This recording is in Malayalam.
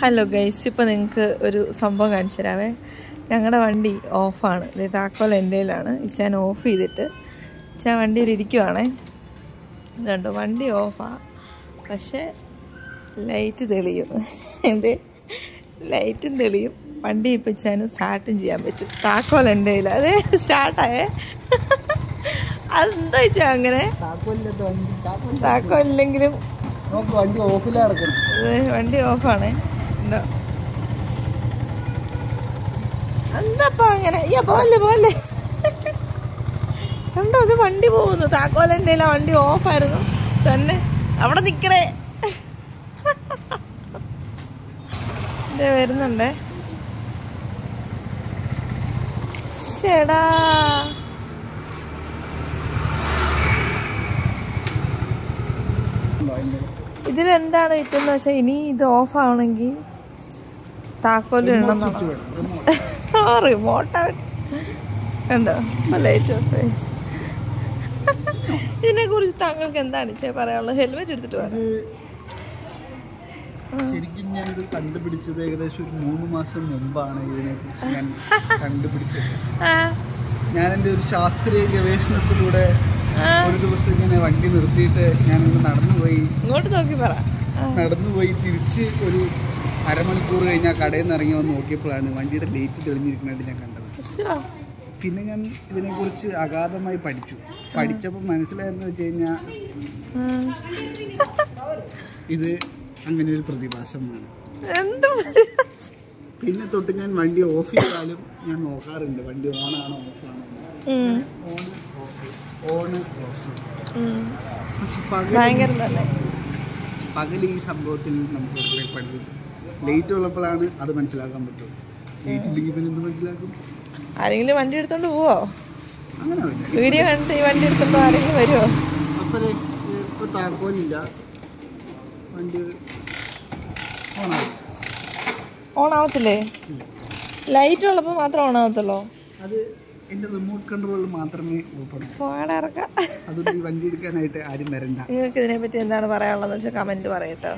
ഹലോ ഗൈസ് ഇപ്പോൾ നിങ്ങൾക്ക് ഒരു സംഭവം കാണിച്ചു തരാവേ. ഞങ്ങളുടെ വണ്ടി ഓഫാണ് താക്കോൽ എന്റെ കയ്യിലാണ് ഇച്ചാൻ ഓഫ് ചെയ്തിട്ട് ഇച്ചാൻ വണ്ടിയിൽ ഇരിക്കുവാണേ. ഇതുണ്ട്? വണ്ടി ഓഫാ പക്ഷേ ലൈറ്റ് തെളിയും. എന്റെ ലൈറ്റും തെളിയും. വണ്ടി ഇപ്പം ഇച്ചാന് സ്റ്റാർട്ടും ചെയ്യാൻ പറ്റും. താക്കോൽ എന്റെ കയ്യിൽ അതെ സ്റ്റാർട്ടായേ അതെന്താ വെച്ചാൽ അങ്ങനെ? താക്കോലില്ലെങ്കിലും വണ്ടി ഓഫിലാ കിടക്കണം. ഇത് വണ്ടി ഓഫാണ്. ഉണ്ടോ എന്താപ്പാ അങ്ങനെ? അയ്യോ പോലെ പോലെ കണ്ടോ അത് വണ്ടി പോകുന്നു. താക്കോലന്റെ കയ്യിലാ വണ്ടി ഓഫായിരുന്നു. തന്നെ അവിടെ നിക്കണേ. ദേ വരുന്നുണ്ടേ. ഷെടാ ഇതിലെന്താണ് കിട്ടുന്ന വെച്ചാൽ ഇനി ഇത് ഓഫ് ആവണമെങ്കിൽ താക്കോൽ ഇടണം റിമോട്ട് കണ്ടോ? ലൈറ്റ് ഓഫ് ഇതിനെ കുറിച്ച് താങ്കൾക്ക് എന്താണ് ചേ പറയാനുള്ളത്? ഹെൽമെറ്റ് എടുത്തിട്ട് പറയാം ശരിക്കും ഞാൻ ഇത് കണ്ടുപിടിച്ചത് ഏകദേശം ഒരു മൂന്ന് മാസം മുമ്പാണ് ഇതിനെ കുറിച്ച് ഞാൻ കണ്ടുപിടിച്ചത്. ഞാൻ എന്റെ ഒരു ശാസ്ത്രീയ ഗവേഷണത്തിലൂടെ ഒരു ദിവസം ഇങ്ങനെ വണ്ടി നിർത്തിയിട്ട് ഞാനൊന്ന് നടന്നുപോയി. ഇങ്ങോട്ട് നോക്കി പറ. നടന്നുപോയി തിരിച്ച് ഒരു അരമണിക്കൂർ കഴിഞ്ഞ് ആ കടയിൽ നിന്ന് ഇറങ്ങി വന്ന് നോക്കിയപ്പോഴാണ് വണ്ടിയുടെ ലൈറ്റ് തെളിഞ്ഞിരിക്കുന്നതായിട്ട് ഞാൻ കണ്ടത്. പിന്നെ ഞാൻ ഇതിനെക്കുറിച്ച് അഗാധമായി പഠിച്ചു. പഠിച്ചപ്പോൾ മനസ്സിലായെന്ന് വെച്ച് കഴിഞ്ഞാൽ ഇത് അങ്ങനെ ഒരു പ്രതിഭാസമാണ്. പിന്നെ തൊട്ട് ഞാൻ വണ്ടി ഓഫ് ചെയ്താലും ഞാൻ നോക്കാറുണ്ട്. വണ്ടി ഓണാണോ ഓഫ് ആണോ ഓൺ ഓണ് പകൽ ഭയങ്കര പകൽ ഈ സംഭവത്തിൽ നമുക്ക് കുറേ പഠിക്കും ലേറ്റ് ഉള്ളപ്പോഴാണ് അത് മനസ്സിലാക്കാൻ പറ്റും ലേറ്റ് ഇല്ലെങ്കിൽ പിന്നെ എന്ത് മനസ്സിലാക്കും? ആരെങ്കിലും വണ്ടി എടുത്തോണ്ട് പോവോ? അങ്ങനെ വീഡിയോ കണ്ടിട്ട് ഈ വണ്ടി എടുത്തപ്പോ ആരെങ്കിലും വരുമോ അപ്പോൾ ഇപ്പോൾ താക്കോലില്ല. വണ്ടി ഓണാവും ഓൺ ലൈറ്റ് ഉള്ളപ്പോ മാത്രം ഓണാവത്തുള്ളോ അത് എന്റെ റിമോട്ട് കൺട്രോളിൽ മാത്രമേ ഓപ്പൺ പാടിറക്കാം അതുകൊണ്ട് ഈ വണ്ടി എടുക്കാനായിട്ട് ആരും വരണ്ട. നിങ്ങൾക്ക് ഇതിനെ പറ്റി എന്താണ് പറയാനുള്ളതെന്ന് കമന്റ് പറയട്ടോ